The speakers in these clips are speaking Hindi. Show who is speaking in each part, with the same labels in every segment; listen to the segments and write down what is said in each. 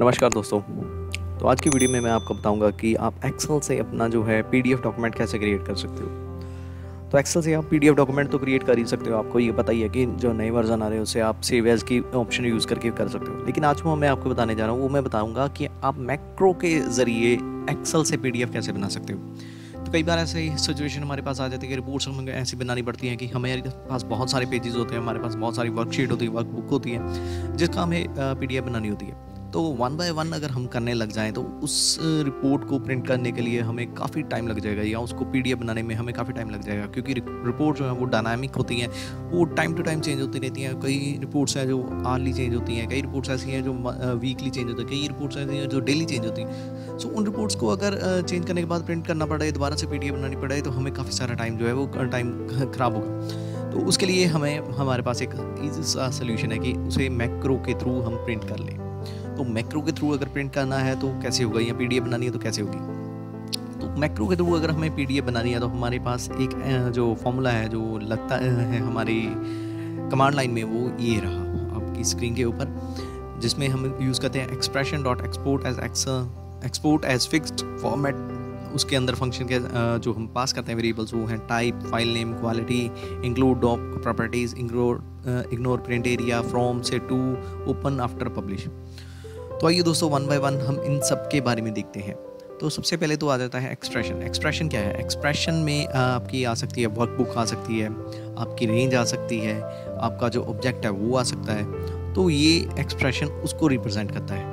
Speaker 1: नमस्कार दोस्तों। तो आज की वीडियो में मैं आपको बताऊँगा कि आप एक्सेल से अपना जो है पीडीएफ डॉक्यूमेंट कैसे क्रिएट कर सकते हो। तो एक्सेल से आप पीडीएफ डॉक्यूमेंट तो क्रिएट कर ही सकते हो। आपको ये पता ही है कि जो नए वर्जन आ रहे हैं, उसे आप सेव एज की ऑप्शन यूज़ करके कर सकते हो। लेकिन आज वो मैं आपको बताने जा रहा हूँ, वो मैं बताऊँगा कि आप मैक्रो के ज़रिए एक्सेल से पीडीएफ कैसे बना सकते हो। तो कई बार ऐसे सिचुएशन हमारे पास आ जाती है कि रिपोर्ट्स हमें ऐसी बनानी पड़ती हैं कि हमारे पास बहुत सारे पेजेस होते हैं, हमारे पास बहुत सारी वर्कशीट होती है वर्कबुक होती है, जिसका हमें पीडीएफ बनानी होती है। तो वन बाय वन अगर हम करने लग जाएँ तो उस रिपोर्ट को प्रिंट करने के लिए हमें काफ़ी टाइम लग जाएगा या उसको पीडीएफ बनाने में हमें काफ़ी टाइम लग जाएगा, क्योंकि रिपोर्ट जो है वो डायनामिक होती हैं। वो टाइम टू टाइम चेंज होती रहती हैं। कई रिपोर्ट्स हैं जो आर्ली चेंज होती हैं, कई रिपोर्ट्स ऐसी हैं जो वीकली चेंज होती हैं, कई रिपोर्ट्स ऐसी हैं जो डेली चेंज होती हैं। सो उन रिपोर्ट्स को अगर चेंज करने के बाद प्रिंट करना पड़े, दोबारा से पीडीएफ बनानी पड़े तो हमें काफ़ी सारा टाइम जो है वो टाइम ख़राब होगा। तो उसके लिए हमें, हमारे पास एक ईजी सा सोल्यूशन है कि उसे मैक्रो के थ्रू हम प्रिंट कर लें। तो मैक्रो के थ्रू अगर प्रिंट करना है तो कैसे होगा? या पी बनानी है तो कैसे होगी? तो मैक्रो के थ्रू अगर हमें पी बनानी है तो हमारे पास एक जो फॉर्मूला है, जो लगता है हमारी कमांड लाइन में, वो ये रहा आपकी स्क्रीन के ऊपर, जिसमें हम यूज़ करते हैं expression dot export as X export as fixed format उसके अंदर फ़ंक्शन के जो हम पास करते हैं वेरिएबल्स वो हैं type file name quality include doc properties ignore ignore print area from से टू ओपन आफ्टर पब्लिश तो आइए दोस्तों वन बाय वन हम इन सब के बारे में देखते हैं। तो सबसे पहले तो आ जाता है एक्सप्रेशन एक्सप्रेशन क्या है? एक्सप्रेशन में आपकी आ सकती है वर्कबुक आ सकती है, आपकी रेंज आ सकती है, आपका जो ऑब्जेक्ट है वो आ सकता है। तो ये एक्सप्रेशन उसको रिप्रेजेंट करता है।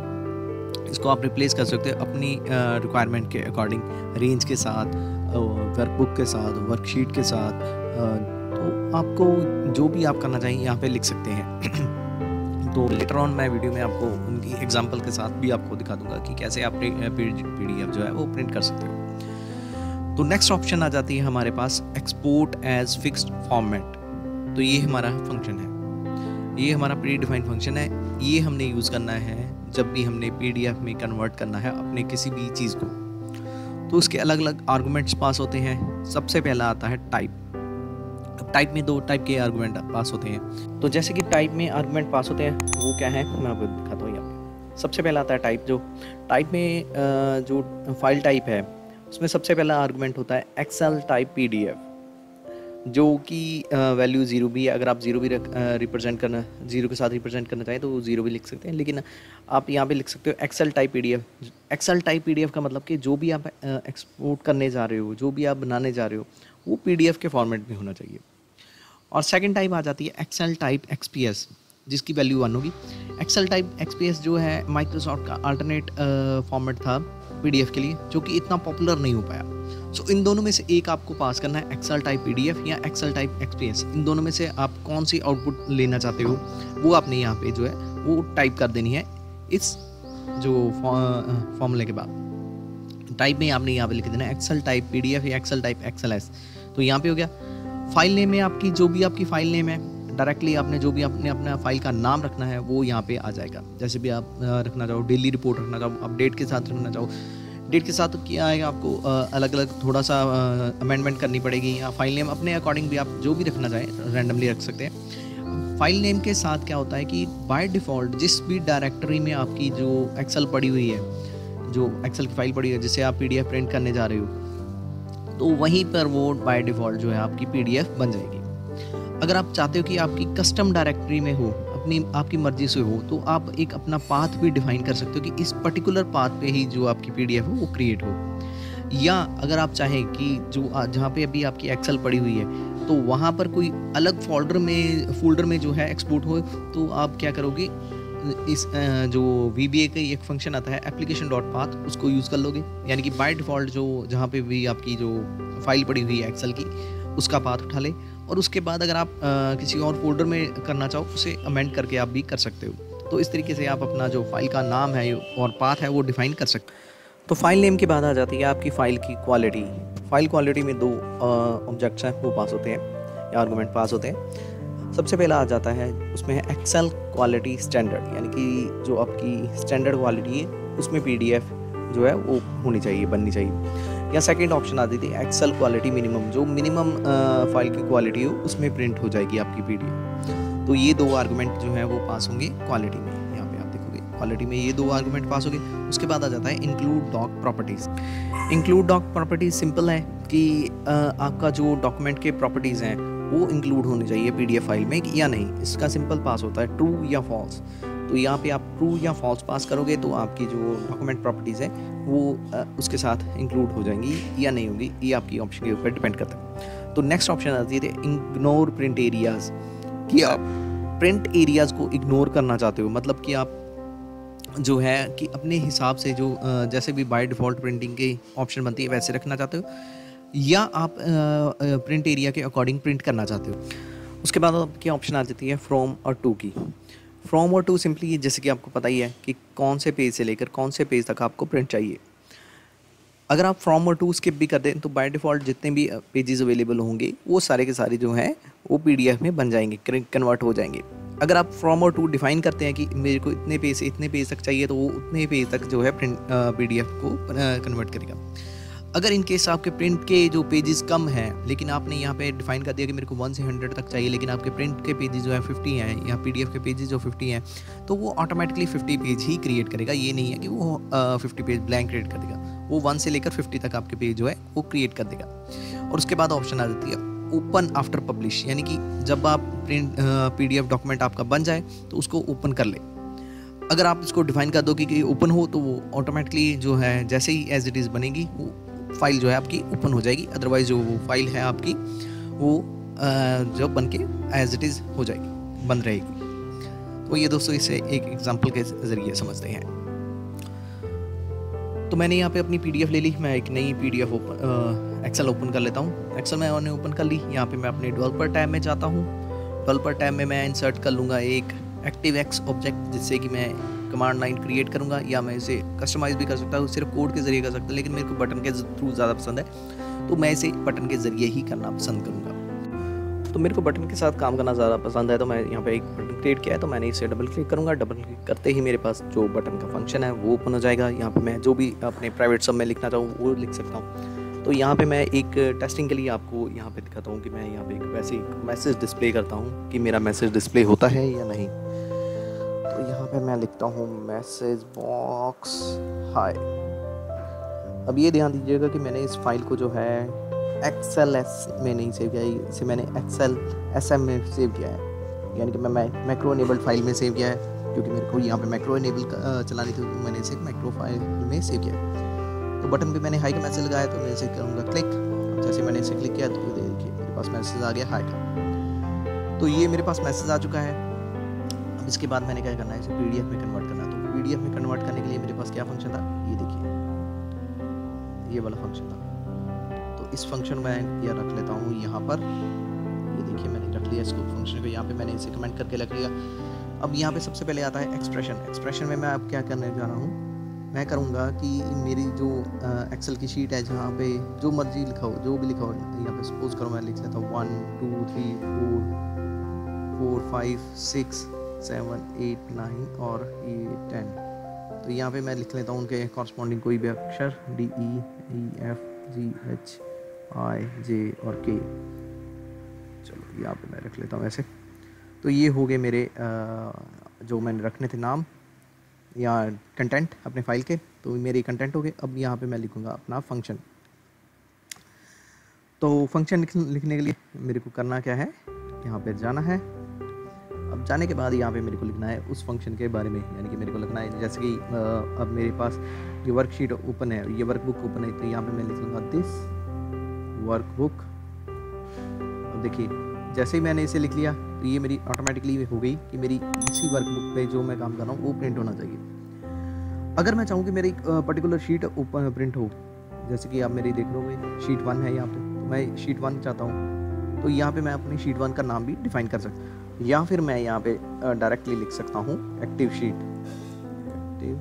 Speaker 1: इसको आप रिप्लेस कर सकते हो अपनी रिक्वायरमेंट के अकॉर्डिंग रेंज के साथ वर्कबुक के साथ वर्कशीट के साथ तो आपको जो भी आप करना चाहिए यहाँ पे लिख सकते हैं। तो लेटर ऑन मैं वीडियो में आपको उनकी एग्जांपल के साथ भी आपको दिखा दूँगा कि कैसे आप पी डी जो है वो प्रिंट कर सकते हो। तो नेक्स्ट ऑप्शन आ जाती है हमारे पास एक्सपोर्ट एज फिक्स्ड फॉर्मेट तो ये हमारा फ़ंक्शन है। ये हमारा प्री डिफाइंड फ़ंक्शन है। ये हमने यूज़ करना है जब भी हमने पीडीएफ में कन्वर्ट करना है अपने किसी भी चीज़ को। तो उसके अलग अलग आर्गूमेंट्स पास होते हैं। सबसे पहला आता है टाइप टाइप में दो टाइप के आर्गूमेंट पास होते हैं। तो जैसे कि टाइप में आर्गूमेंट पास होते हैं, वो क्या है? मैं आपको दिखाता हूँ यहाँ सबसे पहला आता है टाइप जो। टाइप में जो फ़ाइल टाइप है, उसमें सबसे पहला आर्गूमेंट होता है एक्सेल टाइप पीडीएफ जो कि वैल्यू ज़ीरो भी है अगर आप ज़ीरो भी रिप्रेजेंट करना ज़ीरो के साथ रिप्रेजेंट करना चाहें तो ज़ीरो भी लिख सकते हैं। लेकिन आप यहाँ पे लिख सकते हो Excel type PDF Excel type PDF का मतलब कि जो भी आप एक्सपोर्ट करने जा रहे हो, जो भी आप बनाने जा रहे हो, वो पीडीएफ के फॉर्मेट में होना चाहिए। और सेकेंड टाइप आ जाती है एक्सेल टाइप एक्सपीएस जिसकी वैल्यू वन होगी। एक्सेल टाइप एक्सपीएस जो है माइक्रोसॉफ्ट का अल्टरनेट फॉर्मेट था पीडीएफ के लिए, जो कि इतना पॉपुलर नहीं हो पाया। सो इन दोनों में से एक आपको पास करना है एक्सेल टाइप पीडीएफ या एक्सेल टाइप एक्सपीएस इन दोनों में से आप कौन सी आउटपुट लेना चाहते हो, वो आपने यहाँ पे जो है, वो टाइप कर देनी है. इस जो फॉर्मूले के बाद. टाइप में आपने यहाँ पे लिख देना है एक्सेल टाइप पीडीएफ या एक्सेल टाइप एक्सेल एस तो यहाँ पे हो गया. फ़ाइल नेम है आपकी, जो भी आपकी फ़ाइल नेम है डायरेक्टली आपने जो भी अपने अपना फ़ाइल का नाम रखना है, वो यहाँ पे आ जाएगा. जैसे भी आप रखना चाहो डेली रिपोर्ट रखना चाहो अपडेट के साथ रखना चाहो डेट के साथ क्या आएगा आपको अलग अलग थोड़ा सा अमेंडमेंट करनी पड़ेगी या फ़ाइल नेम अपने अकॉर्डिंग भी आप जो भी रखना चाहें रैंडमली रख सकते हैं। फ़ाइल नेम के साथ क्या होता है कि बाय डिफ़ॉल्ट जिस भी डायरेक्टरी में आपकी जो एक्सेल पड़ी हुई है, जो एक्सेल की फ़ाइल पड़ी हुई है, जिसे आप पी प्रिंट करने जा रहे हो तो वहीं पर वो बाय डिफ़ॉल्ट जो है आपकी पीडीएफ बन जाएगी। अगर आप चाहते हो कि आपकी कस्टम डायरेक्टरी में हो अपनी, आपकी मर्ज़ी से हो तो आप एक अपना पाथ भी डिफाइन कर सकते हो कि इस पर्टिकुलर पाथ पे ही जो आपकी पी है, वो क्रिएट हो। या अगर आप चाहें कि जो जहाँ पे अभी आपकी एक्सेल पड़ी हुई है तो वहाँ पर कोई अलग फोल्डर में फोल्डर में जो है एक्सपोर्ट हो तो आप क्या करोगे? इस जो वी बी ए का एक फ़ंक्शन आता है एप्लीकेशन डॉट पाथ उसको यूज़ कर लोगे। यानी कि बाय डिफ़ॉल्ट जो, जहाँ पे भी आपकी जो फ़ाइल पड़ी हुई है एक्सेल की, उसका पाथ उठा ले। और उसके बाद अगर आप किसी और फोल्डर में करना चाहो, उसे अमेंड करके आप भी कर सकते हो। तो इस तरीके से आप अपना जो फ़ाइल का नाम है, और पाथ है, वो डिफ़ाइन कर सकते तो फ़ाइल नेम के बाद आ जाती है आपकी फ़ाइल की क्वालिटी फ़ाइल क्वालिटी में दो ऑब्जेक्ट्स हैं, वो पास होते हैं, या आर्गूमेंट पास होते हैं। सबसे पहला आ जाता है, उसमें है एक्सेल क्वालिटी स्टैंडर्ड यानी कि जो आपकी स्टैंडर्ड क्वालिटी है, उसमें पीडीएफ जो है, वो होनी चाहिए, बननी चाहिए। या सेकंड ऑप्शन आती थी एक्सल क्वालिटी मिनिमम जो मिनिमम फ़ाइल की क्वालिटी हो, उसमें प्रिंट हो जाएगी आपकी पीडीएफ तो ये दो आर्गूमेंट जो है, वो पास होंगे क्वालिटी में। यहाँ पे आप देखोगे क्वालिटी में ये दो आर्गूमेंट पास हो गए उसके बाद आ जाता है include doc properties include doc properties simple है कि आपका जो डॉक्यूमेंट के प्रॉपर्टीज़ हैं, वो इंक्लूड होनी चाहिए पीडीएफ फ़ाइल में या नहीं। इसका सिंपल पास होता है ट्रू या फॉल्स तो यहाँ पे आप ट्रू या फॉल्स पास करोगे तो आपकी जो डॉक्यूमेंट प्रॉपर्टीज़ है, वो उसके साथ इंक्लूड हो जाएँगी या नहीं होंगी, ये आपकी ऑप्शन के ऊपर डिपेंड करता है। तो नेक्स्ट ऑप्शन आती है इग्नोर प्रिंट एरियाज़ कि आप प्रिंट एरियाज़ को इग्नोर करना चाहते हो मतलब कि आप जो है कि अपने हिसाब से जो जैसे भी बाय डिफ़ॉल्ट प्रिंटिंग के ऑप्शन बनती है, वैसे रखना चाहते हो, या आप प्रिंट एरिया के अकॉर्डिंग प्रिंट करना चाहते हो। उसके बाद आपकी ऑप्शन आ जाती है? फ्रॉम और टू की। फ्रॉम और टू सिंपली जैसे कि आपको पता ही है कि कौन से पेज से लेकर कौन से पेज तक आपको प्रिंट चाहिए। अगर आप फ्रॉम और टू स्किप भी कर दें तो बाय डिफ़ॉल्ट जितने भी पेजेस अवेलेबल होंगे, वो सारे के सारे जो हैं, वो पीडीएफ में बन जाएँगे कन्वर्ट हो जाएँगे। अगर आप फ्रॉम और टू डिफाइन करते हैं कि मेरे को इतने पेज से इतने पेज तक चाहिए तो वो उतने पेज तक जो है प्रिंट पीडीएफ को कन्वर्ट करेगा। अगर इन केस आपके प्रिंट के जो पेजेस कम हैं, लेकिन आपने यहाँ पे डिफाइन कर दिया कि मेरे को वन से हंड्रेड तक चाहिए, लेकिन आपके प्रिंट के पेजेस जो है फिफ्टी हैं, या पीडीएफ के पेजेस जो फिफ्टी हैं तो वो ऑटोमेटिकली फिफ्टी पेज ही क्रिएट करेगा। ये नहीं है कि वो फिफ्टी पेज ब्लैंक क्रिएट कर देगा। वो वन से लेकर फिफ्टी तक आपके पेज जो है, वो क्रिएट कर देगा। और उसके बाद ऑप्शन आ जाती है ओपन आफ्टर पब्लिश यानी कि जब आप प्रिंट पी डी डॉक्यूमेंट आपका बन जाए तो उसको ओपन कर ले। अगर आप इसको डिफाइन कर दो कि ओपन हो तो वो ऑटोमेटिकली जो है, जैसे ही एज इट इज़ बनेगी, वो फ़ाइल जो है आपकी ओपन हो जाएगी। अदरवाइज़ जो वो फ़ाइल है आपकी, वो जो बन के एज इट इज़ हो जाएगी बंद रहेगी। तो ये दोस्तों इसे एक एग्जांपल के ज़रिए समझते हैं। तो मैंने यहाँ पे अपनी पीडीएफ ले ली, मैं एक नई पीडीएफ ओपन एक्सेल ओपन कर लेता हूँ। एक्सेल मैंने ओपन कर ली, यहाँ पे मैं अपने डेवलपर टैब में जाता हूँ। डेवलपर टैब में मैं इंसर्ट कर लूँगा एक एक्टिव एक्स ऑब्जेक्ट जिससे कि मैं कमांड लाइन क्रिएट करूँगा, या मैं इसे कस्टमाइज़ भी कर सकता हूँ, सिर्फ़ कोड के ज़रिए कर सकता लेकिन मेरे को बटन के थ्रू ज़्यादा पसंद है तो मैं इसे बटन के ज़रिए ही करना पसंद करूँगा। तो मेरे को बटन के साथ काम करना ज़्यादा पसंद है तो मैं यहाँ पे एक बटन क्रिएट किया है तो मैंने इसे डबल क्लिक करूँगा डबल क्लिक करते ही मेरे पास जो बटन का फ़ंक्शन है, वो ओपन हो जाएगा। यहाँ पे मैं जो भी अपने प्राइवेट सब में लिखना चाहूँ, वो लिख सकता हूँ। तो यहाँ पे मैं एक टेस्टिंग के लिए आपको यहाँ पे दिखाता हूँ कि मैं यहाँ पे एक वैसे एक मैसेज डिस्प्ले करता हूँ, कि मेरा मैसेज डिस्प्ले होता है या नहीं। पे मैं लिखता हूँ मैसेज बॉक्स। हाय अब ये ध्यान दीजिएगा कि मैंने इस फ़ाइल को जो है एक्सेल एस में नहीं सेव किया इसे मैंने एक्सेल एस एम में सेव किया है। यानी कि मैं मैक्रो इनेबल्ड फ़ाइल में सेव किया है, क्योंकि मेरे को यहाँ पे मैक्रो इनेबल चलानी थी मैंने इसे मैक्रो फ़ाइल में सेव किया है। तो बटन पे मैंने हाई का मैसेज लगाया तो मैं इसे करूँगा क्लिक जैसे मैंने इसे क्लिक किया तो देखिए मेरे पास मैसेज आ गया हाई का। तो ये मेरे पास मैसेज आ चुका है। इसके बाद मैंने क्या करना है? इसे पीडीएफ में कन्वर्ट करना है। तो पीडीएफ में कन्वर्ट करने के लिए मेरे पास क्या फ़ंक्शन था? ये देखिए। ये वाला फ़ंक्शन था। तो इस फ़ंक्शन में यह रख लेता हूँ यहाँ पर। ये देखिए, मैंने रख लिया इसको फ़ंक्शन को यहाँ पे मैंने इसे कमेंट करके रख लिया। अब यहाँ पे सबसे पहले आता है एक्सप्रेशन एक्सप्रेशन में मैं अब क्या करने जा रहा हूँ? मैं करूँगा कि मेरी जो एक्सेल की शीट है जहाँ पे जो मर्ज़ी लिखा हो जो भी लिखा हो यहाँ पे सपोज़ करो मैं लिख लेता हूँ one two three four four five six seven eight nine और ये टेन। तो यहाँ पे मैं लिख लेता हूँ उनके कॉरस्पॉन्डिंग कोई भी अक्षर D E E F G H I J और के चलो यहाँ पे मैं रख लेता हूँ ऐसे। तो ये हो गए मेरे आ, जो मैंने रखने थे नाम। या कंटेंट अपने फ़ाइल के तो मेरे कंटेंट हो गए। अब यहाँ पे मैं लिखूँगा अपना फ़ंक्शन तो फ़ंक्शन लिखने के लिए मेरे को करना क्या है? यहाँ पे जाना है। अब जाने के बाद यहाँ पे मेरे को लिखना है, उस फ़ंक्शन के बारे में, यानी कि मेरे को लिखना है, जैसे कि अब मेरे पास ये वर्कशीट ओपन है, ये वर्क बुक ओपन है तो यहाँ पे मैं लिख लूँगा दिस वर्क बुक अब देखिए, जैसे ही मैंने इसे लिख लिया तो ये मेरी ऑटोमेटिकली हो गई कि मेरी इसी वर्क बुक पे जो मैं काम कर रहा हूँ, वो प्रिंट होना चाहिए। अगर मैं चाहूँ कि मेरी पर्टिकुलर शीट ओपन प्रिंट हो, जैसे कि आप मेरी देख लोगे शीट वन है यहाँ पे तो मैं शीट वन चाहता हूँ तो यहाँ पे मैं अपनी शीट वन का नाम भी डिफाइन कर सकता हूँ। या फिर मैं यहाँ पे डायरेक्टली लिख सकता हूँ active sheet active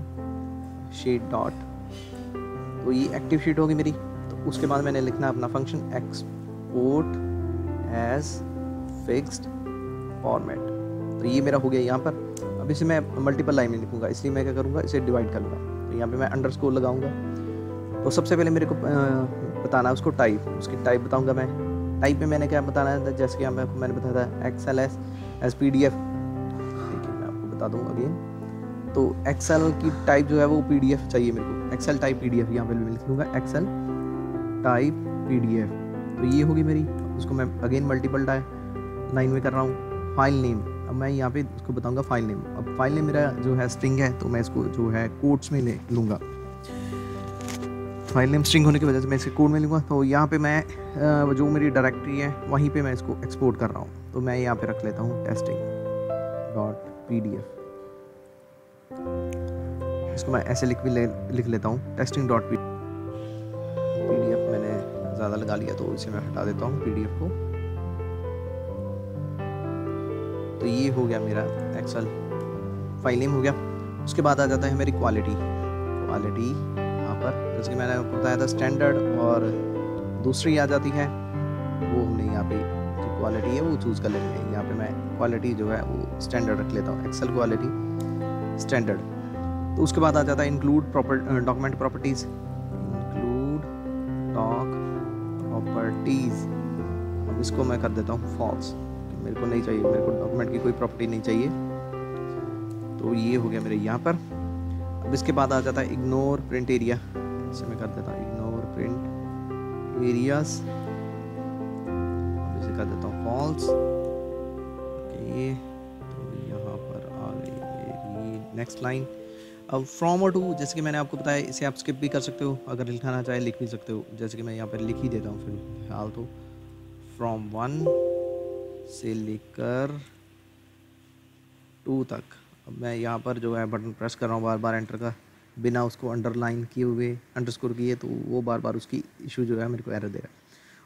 Speaker 1: sheet dot तो ये एक्टिव शीट होगी मेरी तो उसके बाद मैंने लिखना है अपना function export as fixed format तो ये मेरा हो गया यहाँ पर। अब इसे मैं मल्टीपल लाइन में लिखूँगा, इसलिए मैं क्या करूँगा, इसे डिवाइड कर लूँगा। तो यहाँ पे मैं अंडर स्कोर लगाऊँगा। तो सबसे पहले मेरे को बताना है उसको टाइप उसकी टाइप बताऊँगा मैं। टाइप में मैंने क्या बताना है, जैसे कि मैंने बताया था X L S as P D F देखिए मैं आपको बता दूँ अगेन तो एक्सेल की टाइप जो है वो पी डी एफ़ चाहिए मेरे को। Excel type P D F यहाँ पर मैं लिख लूँगा। Excel type P D F तो ये होगी मेरी। उसको मैं अगेन मल्टीपल टाइप लाइन में कर रहा हूँ। फ़ाइल नेम अब मैं यहाँ पे उसको बताऊँगा फ़ाइल नेम अब फ़ाइल नेम मेरा जो है स्ट्रिंग है तो मैं इसको जो है कोड्स में ले लूँगा। फ़ाइल नेम स्ट्रिंग होने की वजह से मैं इसे कोड में लूँगा तो यहाँ पे मैं जो मेरी डायरेक्टरी है वहीं पे मैं इसको एक्सपोर्ट कर रहा हूँ। तो मैं यहाँ पे रख लेता हूँ testing dot P D F इसको मैं ऐसे लिख भी ले, लिख लेता हूँ। टेस्टिंग डॉट पी मैंने ज़्यादा लगा लिया तो इसे मैं हटा देता हूँ पी को। तो ये हो गया मेरा एक्सल फ़ाइल नेम हो गया। उसके बाद आ जाता है मेरी क्वालिटी क्वालिटी पर, जैसे मैंने आपको बताया था स्टैंडर्ड और दूसरी आ जाती है, वो हमने यहाँ पे जो क्वालिटी है, वो चूज़ कर लेनी है। यहाँ पे मैं क्वालिटी जो है, वो स्टैंडर्ड रख लेता हूँ एक्सेल क्वालिटी स्टैंडर्ड तो उसके बाद आ जाता है include proper document properties include doc properties अब इसको मैं कर देता हूँ फॉल्स मेरे को नहीं चाहिए, मेरे को डॉक्यूमेंट की कोई प्रॉपर्टी नहीं चाहिए। तो ये हो गया मेरे यहाँ पर। अब इसके बाद आ जाता है इग्नोर प्रिंट एरिया इसे मैं कर देता हूँ इग्नोर प्रिंट एरियाज़ इसे कर देता हूँ फॉल्स ओके तो यहाँ पर आ गई नेक्स्ट लाइन अब फ्रॉम और टू जैसे कि मैंने आपको बताया, इसे आप स्किप भी कर सकते हो, अगर लिखाना चाहे लिख भी सकते हो। जैसे कि मैं यहाँ पर लिख ही देता हूँ, फिर फ़िलहाल तो। फ्रॉम वन से लेकर टू तक। मैं यहाँ पर जो है बटन प्रेस कर रहा हूँ बार बार एंटर का, बिना उसको अंडरलाइन किए हुए अंडरस्कोर किए तो वो बार बार उसकी इशू जो है मेरे को एरर दे रहा है।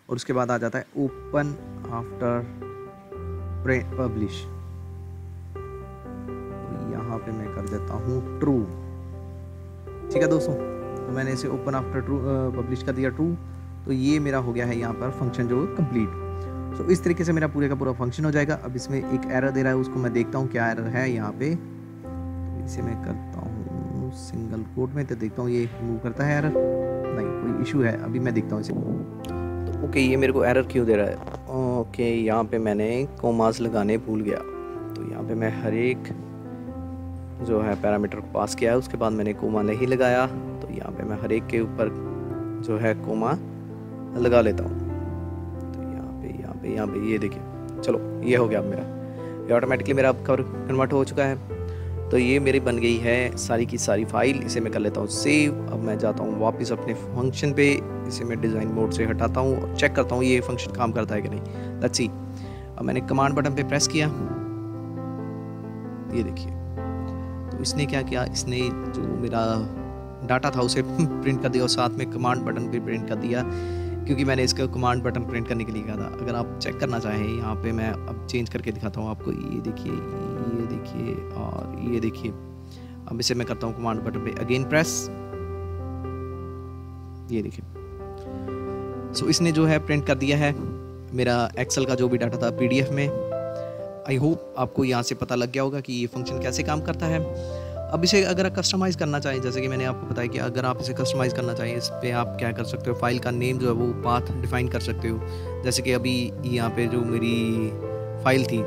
Speaker 1: और उसके बाद आ जाता है ओपन आफ्टर पब्लिश यहाँ पे मैं कर देता हूँ ट्रू ठीक है दोस्तों? तो मैंने इसे ओपन आफ्टर ट्रू पब्लिश कर दिया ट्रू तो ये मेरा हो गया है यहाँ पर फ़ंक्शन जो कंप्लीट तो इस तरीके से मेरा पूरे का पूरा फ़ंक्शन हो जाएगा। अब इसमें एक एरर दे रहा है, उसको मैं देखता हूँ क्या एरर है यहाँ पे। तो इसे मैं करता हूँ सिंगल कोड में तो देखता हूँ ये मूव करता है एरर नहीं, कोई इशू है, अभी मैं देखता हूँ इसे। तो ओके ये मेरे को एरर क्यों दे रहा है? ओके यहाँ पे मैंने कोमास लगाने भूल गया। तो यहाँ पे मैं हर एक जो है पैरामीटर को पास किया है, उसके बाद मैंने कोमा नहीं लगाया। तो यहाँ पे मैं हर एक के ऊपर जो है कोमा लगा लेता हूँ। पे यहाँ पे ये देखिए। चलो, ये हो गया अब मेरा। ये ऑटोमेटिकली मेरा अब कवर कन्वर्ट हो चुका है। तो ये मेरी बन गई है सारी की सारी फ़ाइल इसे मैं कर लेता हूँ सेव अब मैं जाता हूँ वापस अपने फ़ंक्शन पे, इसे मैं डिज़ाइन मोड से हटाता हूँ और चेक करता हूँ ये फ़ंक्शन काम करता है कि नहीं। लेट्स सी अब मैंने कमांड बटन पे प्रेस किया। ये देखिए। तो इसने क्या किया? इसने जो मेरा डाटा था, उसे प्रिंट कर दिया और साथ में कमांड बटन पे प्रिंट कर दिया। क्योंकि मैंने इसका कमांड बटन प्रिंट करने के लिए कहा था। अगर आप चेक करना चाहें यहाँ पे मैं अब चेंज करके दिखाता हूँ आपको। ये देखिए ये देखिए और ये देखिए। अब इसे मैं करता हूँ कमांड बटन पे अगेन प्रेस ये देखिए। सो so, इसने जो है प्रिंट कर दिया है मेरा एक्सेल का जो भी डाटा था पीडीएफ में। आई होप आपको यहाँ से पता लग गया होगा कि ये फ़ंक्शन कैसे काम करता है। अब इसे अगर आप कस्टमाइज़ करना चाहें, जैसे कि मैंने आपको बताया कि अगर आप इसे कस्टमाइज़ करना चाहें, इस पर आप क्या कर सकते हो? फ़ाइल का नेम जो है वो पाथ डिफाइन कर सकते हो। जैसे कि अभी यहाँ पे जो मेरी फ़ाइल थी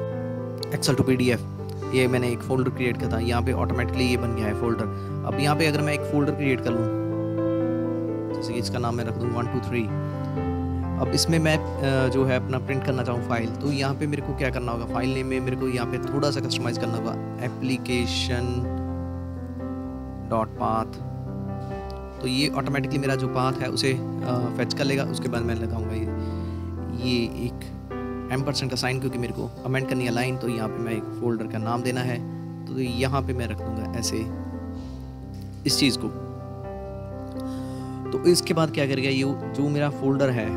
Speaker 1: एक्सल टू पीडीएफ ये मैंने एक फ़ोल्डर क्रिएट किया था। यहाँ पे ऑटोमेटिकली ये बन गया है फ़ोल्डर अब यहाँ पे अगर मैं एक फ़ोल्डर क्रिएट कर लूँ, जैसे कि इसका नाम मैं रख दूँ वन टू थ्री अब इसमें मैं जो है अपना प्रिंट करना चाहूँ फ़ाइल तो यहाँ पे मेरे को क्या करना होगा? फ़ाइल नेम में मेरे को यहाँ पे थोड़ा सा कस्टमाइज़ करना होगा। एप्लीकेशन डॉट पाथ तो ये ऑटोमेटिकली मेरा जो पाथ है, उसे फेच कर लेगा। उसके बाद मैं लगाऊँगा ये ये एक एम परसेंट का साइन क्योंकि मेरे को अमेंड करनी है लाइन तो यहाँ पे मैं एक फोल्डर का नाम देना है। तो यहाँ पे मैं रख दूँगा ऐसे इस चीज़ को। तो इसके बाद क्या करेगा, ये जो मेरा फोल्डर है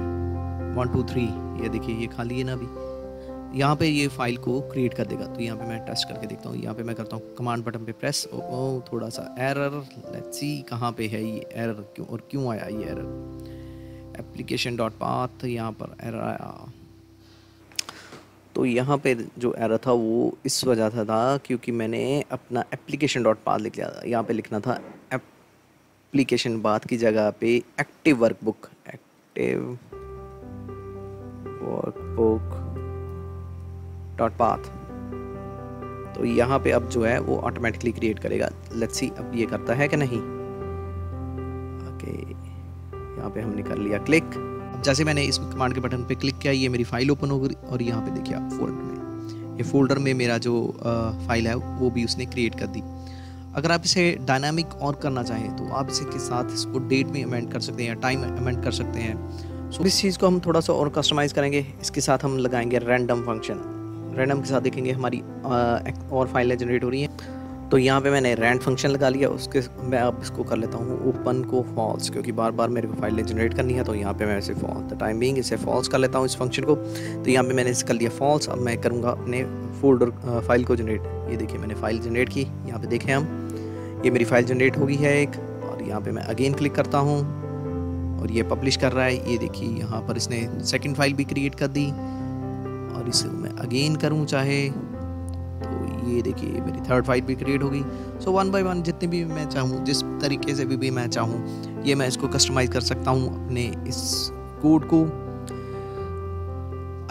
Speaker 1: वन टू थ्री ये देखिए, ये खाली है ना अभी? यहाँ पे ये फ़ाइल को क्रिएट कर देगा। तो यहाँ पे मैं टेस्ट करके देखता हूँ। यहाँ पे मैं करता हूँ। कमांड बटन पे प्रेस ओ, ओ थोड़ा सा एरर लेट्स सी कहाँ पे है ये एरर क्यों और क्यों आया ये एरर एप्लीकेशन डॉट पाथ यहाँ पर एरर आया। तो यहाँ पे जो एरर था वो इस वजह था, था क्योंकि मैंने अपना एप्लीकेशन डॉट पाथ लिख लिया। था यहाँ पे लिखना था एप्लीकेशन बात की जगह पे active workbook active workbook dot path तो यहाँ पे अब जो है वो ऑटोमेटिकली क्रिएट करेगा। लेट्स सी अब ये करता है कि नहीं। ओके यहाँ पे हमने कर लिया क्लिक अब जैसे मैंने इस कमांड के बटन पे क्लिक किया ये मेरी फ़ाइल ओपन हो गई और यहाँ पे देखिए आप फोल्डर में। ये फोल्डर में मेरा जो फ़ाइल है वो भी उसने क्रिएट कर दी। अगर आप इसे डायनामिक और करना चाहें तो आप इसे के साथ इसको डेट में अमेंड कर सकते हैं टाइम अमेंड कर सकते हैं। सो so, इस चीज़ को हम थोड़ा सा और कस्टमाइज़ करेंगे। इसके साथ हम लगाएँगे रैंडम फ़ंक्शन रैंडम के साथ देखेंगे, हमारी और फाइलें जनरेट हो रही हैं। तो यहाँ पे मैंने रैंड फ़ंक्शन लगा लिया, उसके, मैं अब इसको कर लेता हूँ ओपन को फॉल्स क्योंकि बार बार मेरे को फाइलें जनरेट करनी है तो यहाँ पे मैं इसे फॉल्स द टाइम बिंग इसे फॉल्स कर लेता हूँ इस फ़ंक्शन को। तो यहाँ पे मैंने इसे कर लिया फॉल्स अब मैं करूँगा अपने फोल्डर फ़ाइल को जनरेट ये देखिए, मैंने फ़ाइल जनरेट की, यहाँ पर देखें हम। ये मेरी फ़ाइल जनरेट हो गई है एक, और यहाँ पर मैं अगेन क्लिक करता हूँ। और ये पब्लिश कर रहा है, ये देखिए, यहाँ पर इसने सेकेंड फ़ाइल भी क्रिएट कर दी। और इसे मैं अगेन करूँ चाहे तो ये देखिए मेरी थर्ड फ़ाइल भी क्रिएट होगी। सो वन बाय वन जितने भी मैं चाहूँ जिस तरीके से भी, भी मैं चाहूँ ये मैं इसको कस्टमाइज़ कर सकता हूँ अपने इस कोड को।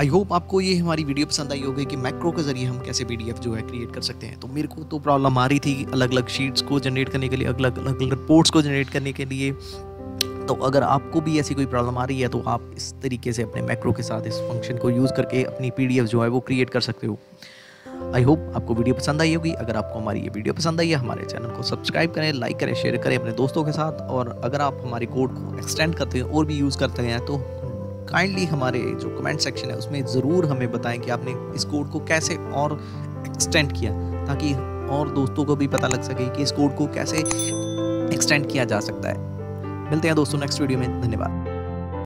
Speaker 1: आई होप आपको ये हमारी वीडियो पसंद आई होगी कि मैक्रो के ज़रिए हम कैसे पी जो है क्रिएट कर सकते हैं। तो मेरे को तो प्रॉब्लम आ रही थी अलग अलग शीट्स को जनरेट करने के लिए अलग अलग रिपोर्ट्स को जनरेट करने के लिए। तो अगर आपको भी ऐसी कोई प्रॉब्लम आ रही है तो आप इस तरीके से अपने मैक्रो के साथ इस फ़ंक्शन को यूज़ करके अपनी पीडीएफ जो है वो क्रिएट कर सकते हो। आई होप आपको वीडियो पसंद आई होगी। अगर आपको हमारी ये वीडियो पसंद आई है, हमारे चैनल को सब्सक्राइब करें लाइक करें शेयर करें अपने दोस्तों के साथ। और अगर आप हमारे कोड को एक्सटेंड करते हैं और भी यूज़ करते हैं तो काइंडली हमारे जो कमेंट सेक्शन है, उसमें ज़रूर हमें बताएँ कि आपने इस कोड को कैसे और एक्सटेंड किया, ताकि और दोस्तों को भी पता लग सके कि इस कोड को कैसे एक्सटेंड किया जा सकता है। मिलते हैं दोस्तों नेक्स्ट वीडियो में धन्यवाद।